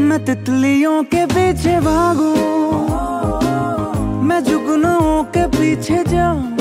मैं तितलियों के पीछे भागू। मैं जुगनुओं के पीछे जाऊँ।